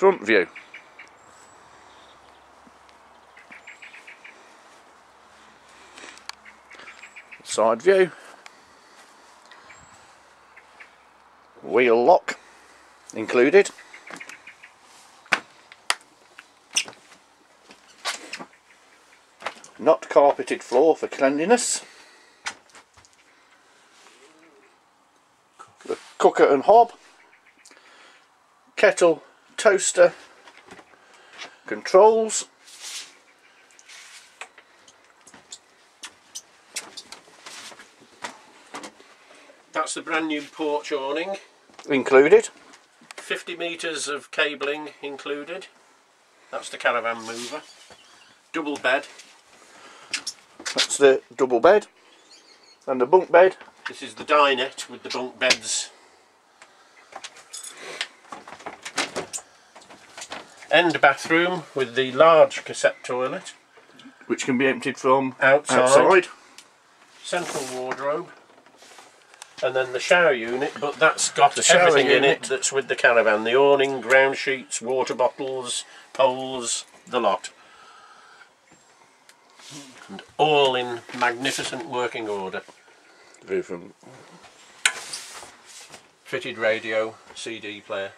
front view. Side view. Wheel lock included. Not carpeted floor for cleanliness. The cooker and hob. Kettle, toaster, controls. That's the brand new porch awning. included. 50 metres of cabling included. That's the caravan mover. Double bed. That's the double bed and the bunk bed. This is the dinette with the bunk beds. End bathroom with the large cassette toilet. which can be emptied from Outside. outside. Central wardrobe. And then the shower unit, but that's got everything in it that's with the caravan. The awning, ground sheets, water bottles, poles, the lot. And all in magnificent working order. From Fitted radio, CD player.